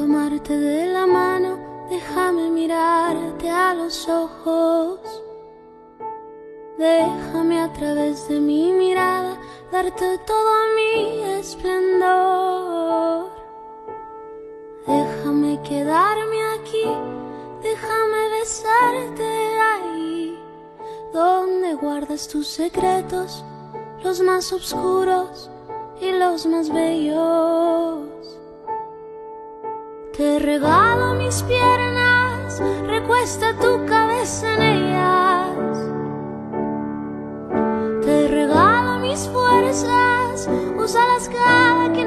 tomarte de la mano, déjame mirarte a los ojos. Déjame a través de mi mirada darte todo mi esplendor. Déjame quedarme aquí, déjame besarte ahí, donde guardas tus secretos, los más oscuros y los más bellos. Te regalo mis piernas, recuesta tu cabeza en ellas. Te regalo mis fuerzas, úsalas cada que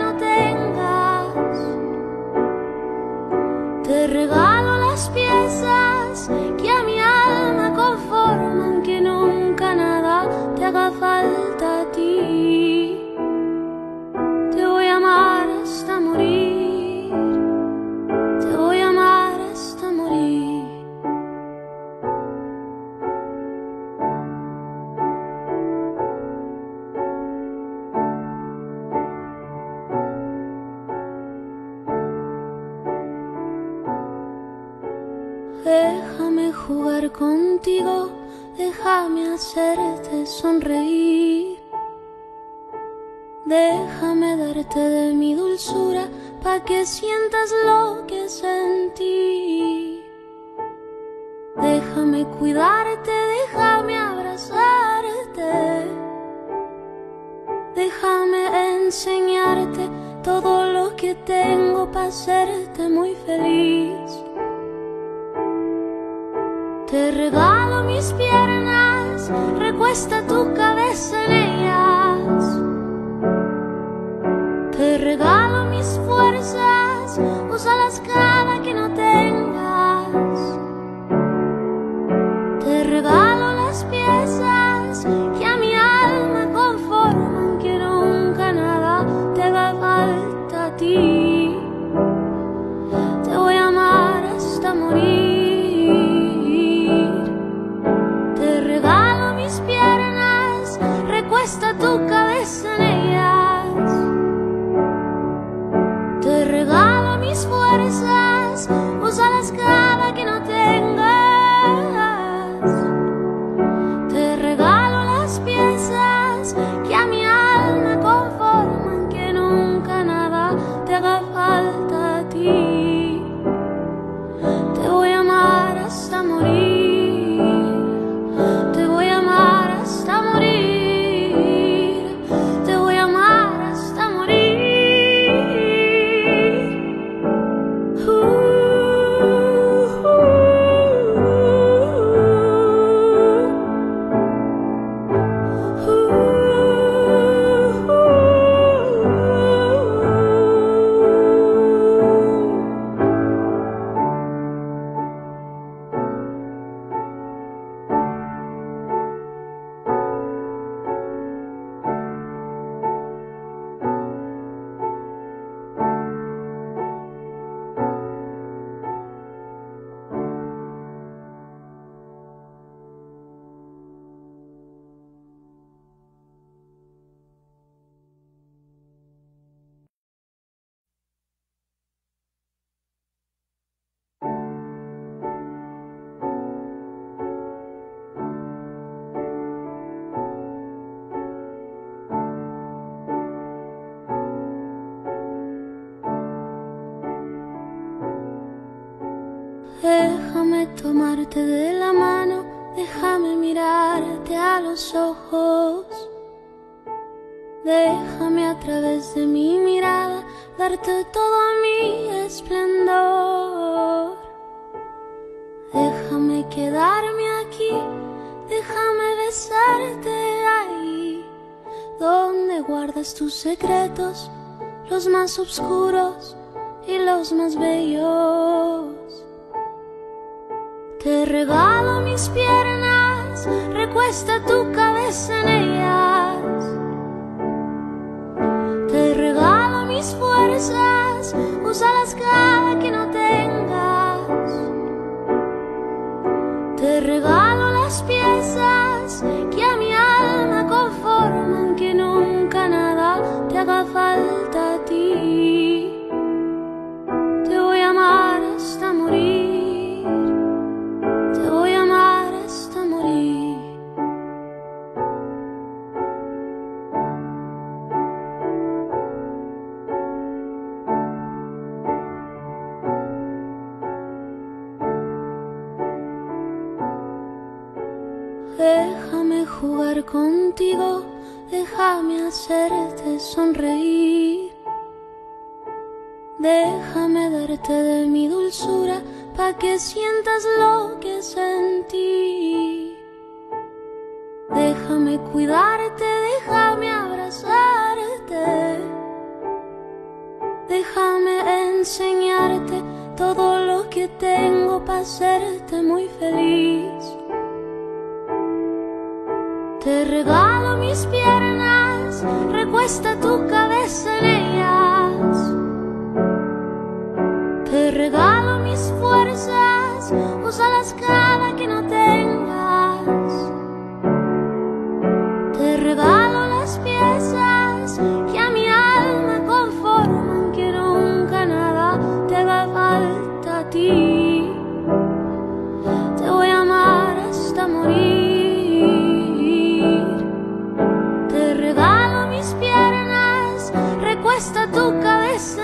Déjame jugar contigo, déjame hacerte sonreír. Déjame darte de mi dulzura pa' que sientas lo que sentí. Déjame cuidarte, déjame abrazarte. Déjame enseñarte todo lo que tengo para hacerte muy feliz. Te regalo mis piernas, recuesta tu cabeza en ellas. Te regalo mis fuerzas, úsalas cada que tomarte de la mano, déjame mirarte a los ojos. Déjame a través de mi mirada darte todo mi esplendor. Déjame quedarme aquí, déjame besarte ahí, donde guardas tus secretos, los más oscuros y los más bellos. Te regalo mis piernas, recuesta tu cabeza contigo, déjame hacerte sonreír. Déjame darte de mi dulzura pa' que sientas lo que sentí. Déjame cuidarte, déjame abrazarte. Déjame enseñarte todo lo que tengo para hacerte muy feliz. Regalo mis piernas, recuesta tu cabeza en ellas. Te regalo mis fuerzas, úsalas cada tu cabeza